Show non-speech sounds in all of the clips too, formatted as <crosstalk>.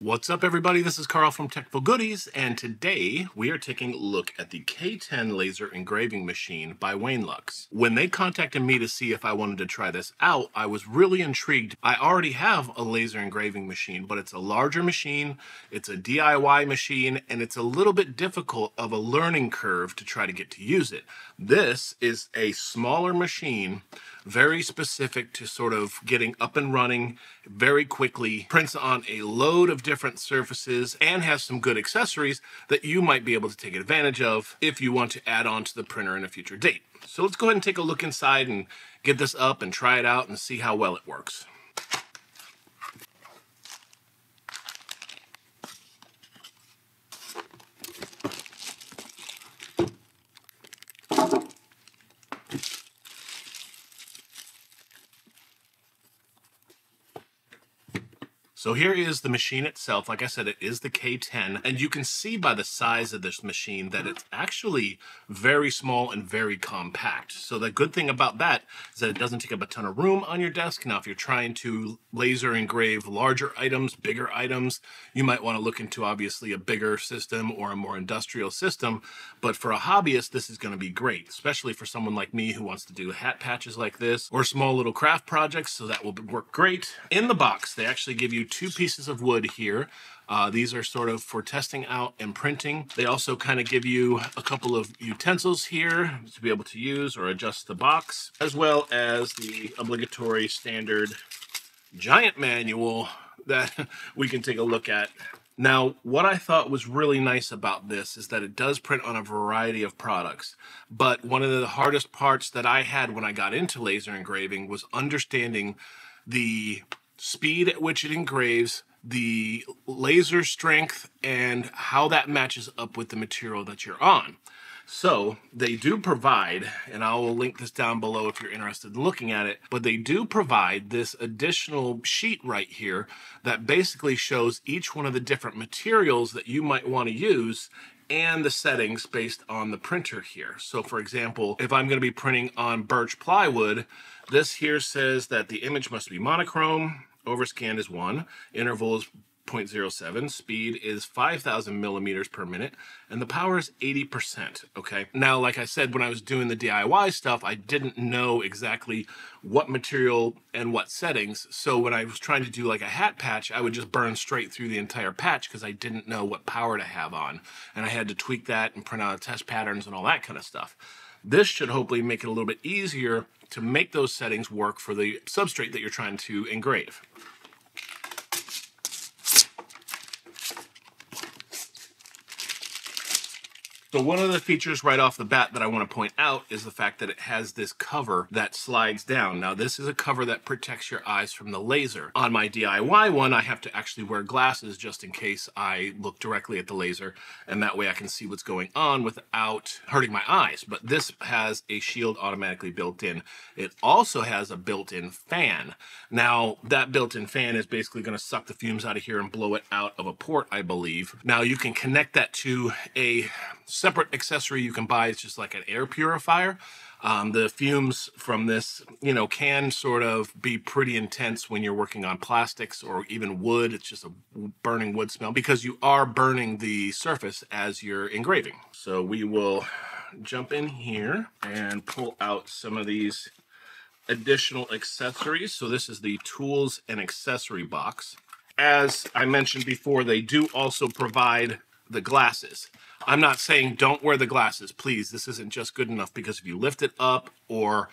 What's up, everybody? This is Carl from Techful Goodies, and today we are taking a look at the K10 laser engraving machine by Wainlux. When they contacted me to see if I wanted to try this out, I was really intrigued. I already have a laser engraving machine, but it's a larger machine, it's a DIY machine, and it's a little bit difficult of a learning curve to try to get to use it. This is a smaller machine, very specific to sort of getting up and running very quickly, prints on a load of different surfaces, and has some good accessories that you might be able to take advantage of if you want to add on to the printer in a future date. So let's go ahead and take a look inside and get this up and try it out and see how well it works. So here is the machine itself. Like I said, it is the K10. And you can see by the size of this machine that mm-hmm. it's actually very small and very compact. So the good thing about that is that it doesn't take up a ton of room on your desk. Now, if you're trying to laser engrave larger items, bigger items, you might want to look into obviously a bigger system or a more industrial system. But for a hobbyist, this is going to be great, especially for someone like me who wants to do hat patches like this or small little craft projects. So that will work great. In the box, they actually give you two pieces of wood here. Uh, these are sort of for testing out and printing. They also kind of give you a couple of utensils here to be able to use or adjust the box, as well as the obligatory standard giant manual that <laughs> we can take a look at. Now, what I thought was really nice about this is that it does print on a variety of products. But one of the hardest parts that I had when I got into laser engraving was understanding the speed at which it engraves, the laser strength, and how that matches up with the material that you're on. So they do provide, and I will link this down below if you're interested in looking at it, but they do provide this additional sheet right here that basically shows each one of the different materials that you might want to use and the settings based on the printer here. So for example, if I'm going to be printing on birch plywood, this here says that the image must be monochrome, overscan is 1, interval is 0.07, speed is 5,000 millimeters per minute, and the power is 80%, okay? Now, like I said, when I was doing the DIY stuff, I didn't know exactly what material and what settings, so when I was trying to do like a hat patch, I would just burn straight through the entire patch because I didn't know what power to have on, and I had to tweak that and print out test patterns and all that kind of stuff. This should hopefully make it a little bit easier to make those settings work for the substrate that you're trying to engrave. So one of the features right off the bat that I want to point out is the fact that it has this cover that slides down. Now this is a cover that protects your eyes from the laser. On my DIY one, I have to actually wear glasses just in case I look directly at the laser and that way I can see what's going on without hurting my eyes. But this has a shield automatically built in. It also has a built-in fan. Now that built-in fan is basically going to suck the fumes out of here and blow it out of a port, I believe. Now you can connect that to a separate accessory you can buy. It's just like an air purifier. Um, the fumes from this, you know, can sort of be pretty intense when you're working on plastics or even wood. It's just a burning wood smell because you are burning the surface as you're engraving. So we will jump in here and pull out some of these additional accessories. So this is the tools and accessory box. As I mentioned before, they do also provide the glasses. I'm not saying don't wear the glasses. Please, this isn't just good enough because if you lift it up or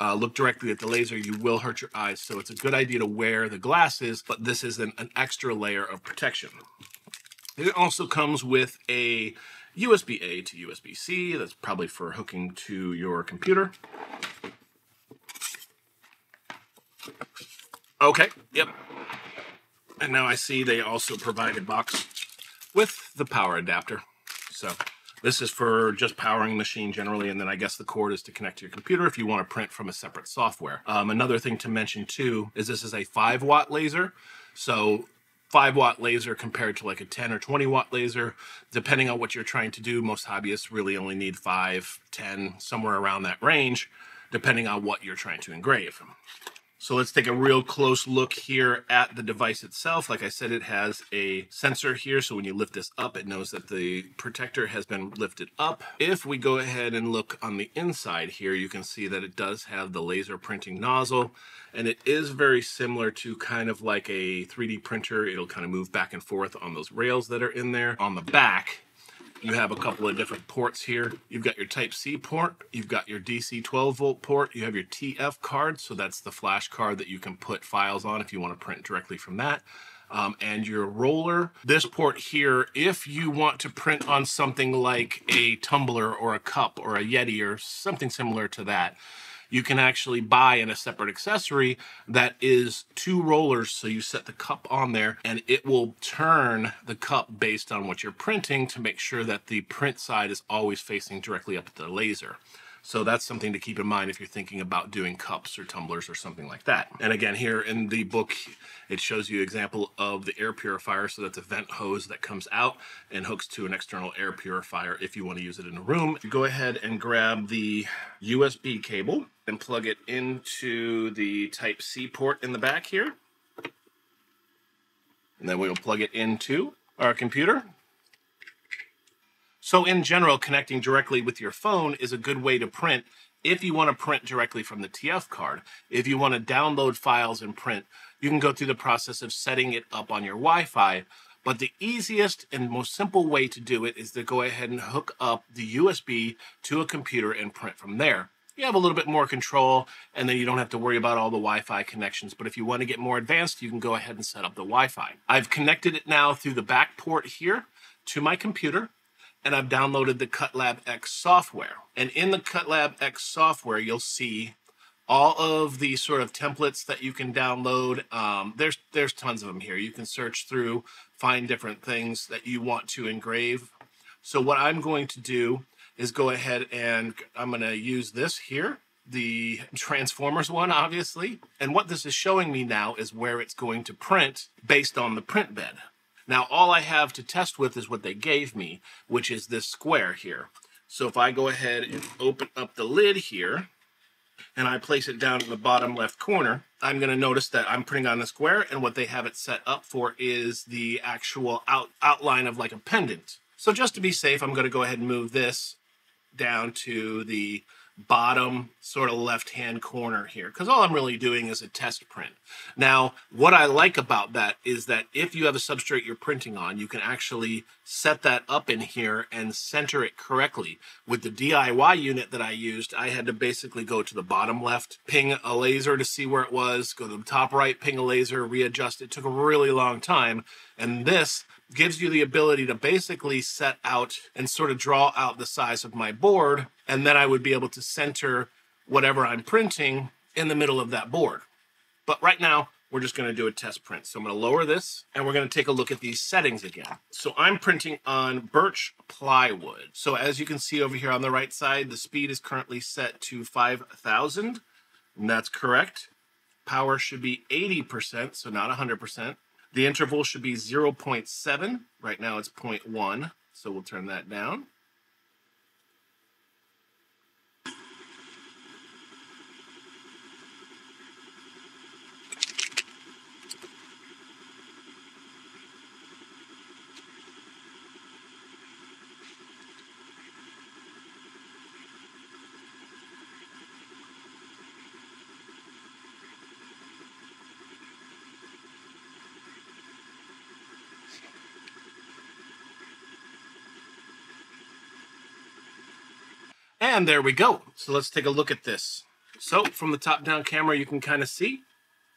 uh, look directly at the laser, you will hurt your eyes. So it's a good idea to wear the glasses, but this is an, an extra layer of protection. It also comes with a USB-A to USB-C. That's probably for hooking to your computer. Okay, yep. And now I see they also provide a box with the power adapter. So this is for just powering the machine generally, and then I guess the cord is to connect to your computer if you want to print from a separate software. Um, another thing to mention too is this is a 5 watt laser. So 5 watt laser compared to like a 10 or 20 watt laser, depending on what you're trying to do, most hobbyists really only need 5, 10, somewhere around that range, depending on what you're trying to engrave. So let's take a real close look here at the device itself. Like I said, it has a sensor here. So when you lift this up, it knows that the protector has been lifted up. If we go ahead and look on the inside here, you can see that it does have the laser printing nozzle and it is very similar to kind of like a 3D printer. It'll kind of move back and forth on those rails that are in there. On the back, you have a couple of different ports here. You've got your type C port, you've got your DC 12 volt port, you have your TF card, so that's the flash card that you can put files on if you want to print directly from that. Um, and your roller. This port here, if you want to print on something like a tumbler or a cup or a Yeti or something similar to that, you can actually buy in a separate accessory that is two rollers. So you set the cup on there and it will turn the cup based on what you're printing to make sure that the print side is always facing directly up at the laser. So that's something to keep in mind if you're thinking about doing cups or tumblers or something like that. And again, here in the book, it shows you example of the air purifier. So that's a vent hose that comes out and hooks to an external air purifier if you want to use it in a room. You go ahead and grab the USB cable and plug it into the type C port in the back here. And then we'll plug it into our computer. So in general, connecting directly with your phone is a good way to print if you want to print directly from the TF card. If you want to download files and print, you can go through the process of setting it up on your Wi-Fi. But the easiest and most simple way to do it is to go ahead and hook up the USB to a computer and print from there. You have a little bit more control and then you don't have to worry about all the Wi-Fi connections. But if you want to get more advanced, you can go ahead and set up the Wi-Fi. I've connected it now through the back port here to my computer and I've downloaded the CutLab X software. And in the CutLab X software, you'll see all of the sort of templates that you can download. Um, there's there's tons of them here. You can search through, find different things that you want to engrave. So what I'm going to do is go ahead and I'm going to use this here, the Transformers one, obviously. And what this is showing me now is where it's going to print based on the print bed. Now, all I have to test with is what they gave me, which is this square here. So if I go ahead and open up the lid here, and I place it down in the bottom left corner, I'm going to notice that I'm putting on the square, and what they have it set up for is the actual out, outline of like a pendant. So just to be safe, I'm going to go ahead and move this down to the bottom sort of left hand corner here because all I'm really doing is a test print. Now, what I like about that is that if you have a substrate you're printing on, you can actually set that up in here and center it correctly. With the DIY unit that I used, I had to basically go to the bottom left, ping a laser to see where it was, go to the top right, ping a laser, readjust. It took a really long time. And this gives you the ability to basically set out and sort of draw out the size of my board. And then I would be able to center whatever I'm printing in the middle of that board. But right now, we're just going to do a test print. So I'm going to lower this and we're going to take a look at these settings again. So I'm printing on birch plywood. So as you can see over here on the right side, the speed is currently set to 5,000 and that's correct. Power should be 80%, so not 100%. The interval should be 0.7. Right now it's 0.1, so we'll turn that down. And there we go. So let's take a look at this. So from the top down camera, you can kind of see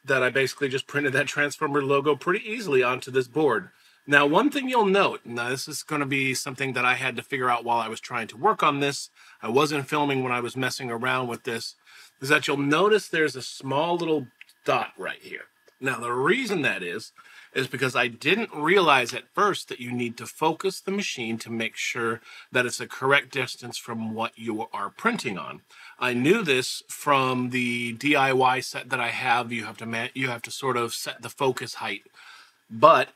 that I basically just printed that Transformer logo pretty easily onto this board. Now, one thing you'll note, now this is going to be something that I had to figure out while I was trying to work on this. I wasn't filming when I was messing around with this, is that you'll notice there's a small little dot right here. Now, the reason that is, is because I didn't realize at first that you need to focus the machine to make sure that it's a correct distance from what you are printing on. I knew this from the DIY set that I have. You have to you have to sort of set the focus height, but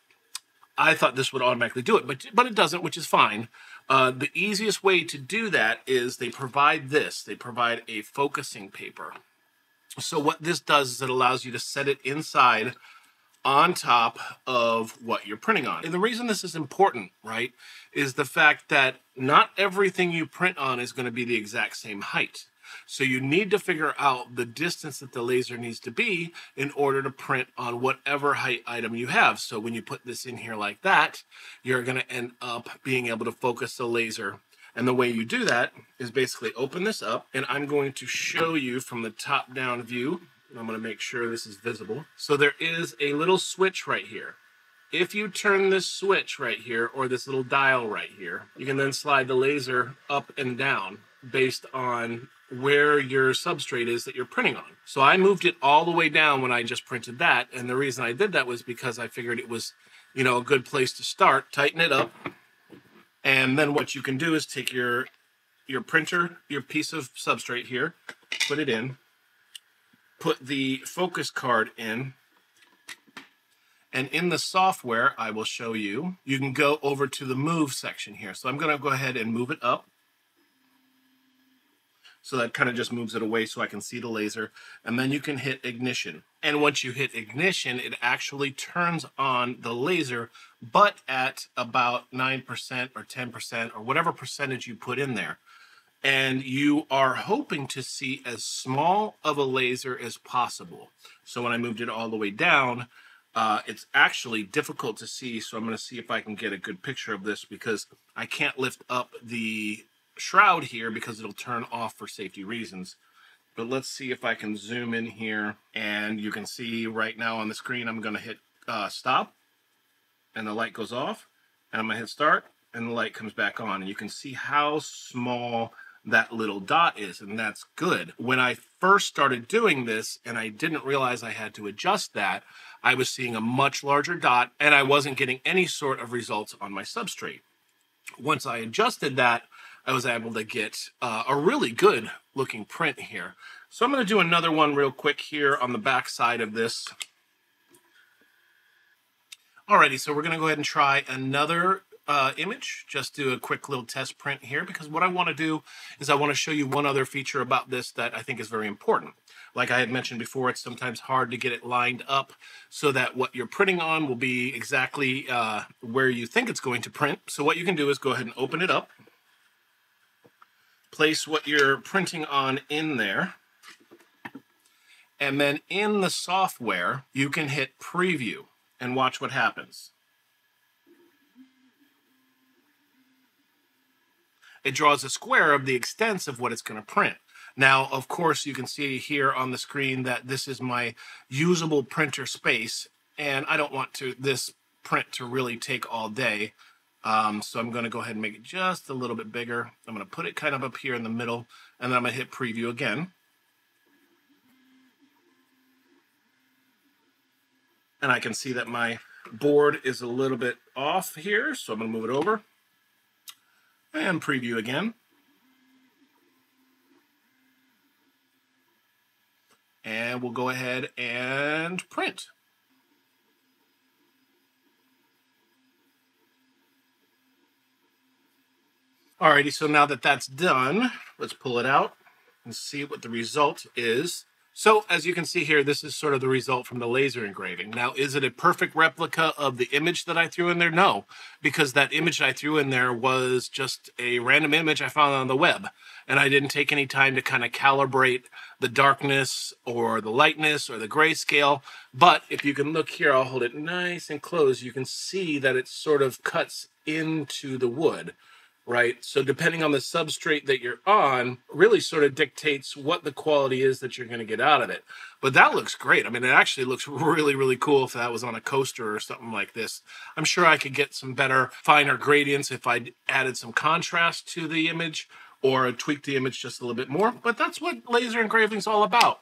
I thought this would automatically do it, but but it doesn't, which is fine. Uh, the easiest way to do that is they provide this. They provide a focusing paper. So what this does is it allows you to set it inside on top of what you're printing on. And the reason this is important, right, is the fact that not everything you print on is going to be the exact same height. So you need to figure out the distance that the laser needs to be in order to print on whatever height item you have. So when you put this in here like that, you're going to end up being able to focus the laser and the way you do that is basically open this up and I'm going to show you from the top down view. I'm going to make sure this is visible. So there is a little switch right here. If you turn this switch right here or this little dial right here, you can then slide the laser up and down based on where your substrate is that you're printing on. So I moved it all the way down when I just printed that. And the reason I did that was because I figured it was, you know, a good place to start. Tighten it up and then what you can do is take your your printer, your piece of substrate here, put it in, put the focus card in, and in the software, I will show you, you can go over to the move section here. So I'm going to go ahead and move it up. So that kind of just moves it away so I can see the laser. And then you can hit ignition. And once you hit ignition, it actually turns on the laser, but at about 9% or 10% or whatever percentage you put in there. And you are hoping to see as small of a laser as possible. So when I moved it all the way down, uh, it's actually difficult to see. So I'm going to see if I can get a good picture of this because I can't lift up the shroud here because it'll turn off for safety reasons. But let's see if I can zoom in here and you can see right now on the screen, I'm gonna hit uh, stop and the light goes off and I'm gonna hit start and the light comes back on and you can see how small that little dot is and that's good. When I first started doing this and I didn't realize I had to adjust that, I was seeing a much larger dot and I wasn't getting any sort of results on my substrate. Once I adjusted that, I was able to get uh, a really good looking print here. So I'm going to do another one real quick here on the back side of this. Alrighty, so we're going to go ahead and try another uh, image, just do a quick little test print here because what I want to do is I want to show you one other feature about this that I think is very important. Like I had mentioned before, it's sometimes hard to get it lined up so that what you're printing on will be exactly uh, where you think it's going to print. So what you can do is go ahead and open it up place what you're printing on in there. And then in the software, you can hit preview and watch what happens. It draws a square of the extents of what it's going to print. Now, of course, you can see here on the screen that this is my usable printer space, and I don't want to this print to really take all day. Um, so I'm going to go ahead and make it just a little bit bigger. I'm going to put it kind of up here in the middle, and then I'm going to hit preview again. And I can see that my board is a little bit off here, so I'm going to move it over. And preview again. And we'll go ahead and print. Alrighty, so now that that's done, let's pull it out and see what the result is. So as you can see here, this is sort of the result from the laser engraving. Now, is it a perfect replica of the image that I threw in there? No, because that image that I threw in there was just a random image I found on the web. And I didn't take any time to kind of calibrate the darkness or the lightness or the grayscale. But if you can look here, I'll hold it nice and close. You can see that it sort of cuts into the wood right? So depending on the substrate that you're on, really sort of dictates what the quality is that you're going to get out of it. But that looks great. I mean, it actually looks <laughs> really, really cool if that was on a coaster or something like this. I'm sure I could get some better, finer gradients if I added some contrast to the image or tweaked the image just a little bit more. But that's what laser engraving is all about.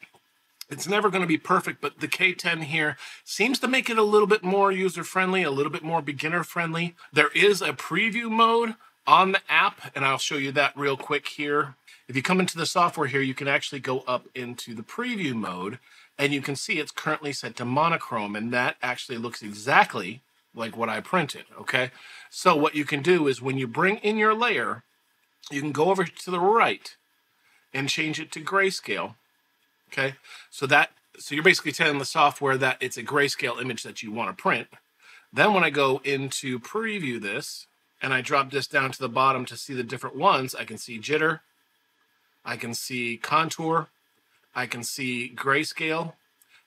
It's never going to be perfect, but the K10 here seems to make it a little bit more user friendly, a little bit more beginner friendly. There is a preview mode on the app, and I'll show you that real quick here. If you come into the software here, you can actually go up into the preview mode, and you can see it's currently set to monochrome, and that actually looks exactly like what I printed, okay? So what you can do is when you bring in your layer, you can go over to the right and change it to grayscale, Okay, so that so you're basically telling the software that it's a grayscale image that you want to print. Then when I go into preview this and I drop this down to the bottom to see the different ones, I can see jitter, I can see contour, I can see grayscale,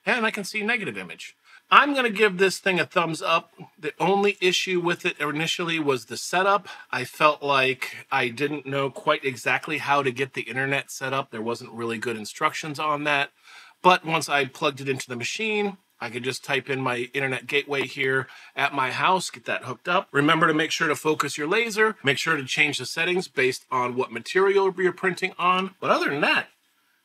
and I can see negative image. I'm going to give this thing a thumbs up. The only issue with it initially was the setup. I felt like I didn't know quite exactly how to get the internet set up. There wasn't really good instructions on that. But once I plugged it into the machine, I can just type in my internet gateway here at my house, get that hooked up. Remember to make sure to focus your laser, make sure to change the settings based on what material you're printing on. But other than that,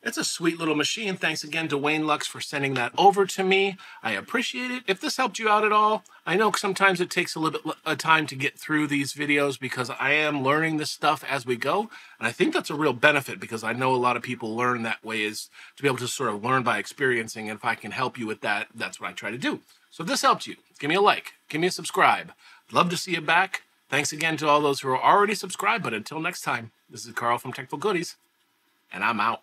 it's a sweet little machine. Thanks again to Wainlux for sending that over to me. I appreciate it. If this helped you out at all, I know sometimes it takes a little bit of time to get through these videos because I am learning this stuff as we go. And I think that's a real benefit because I know a lot of people learn that way is to be able to sort of learn by experiencing. And if I can help you with that, that's what I try to do. So if this helped you, give me a like, give me a subscribe. Love to see you back. Thanks again to all those who are already subscribed. But until next time, this is Carl from Techful Goodies, and I'm out.